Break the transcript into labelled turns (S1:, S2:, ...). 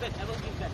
S1: that. I will give that.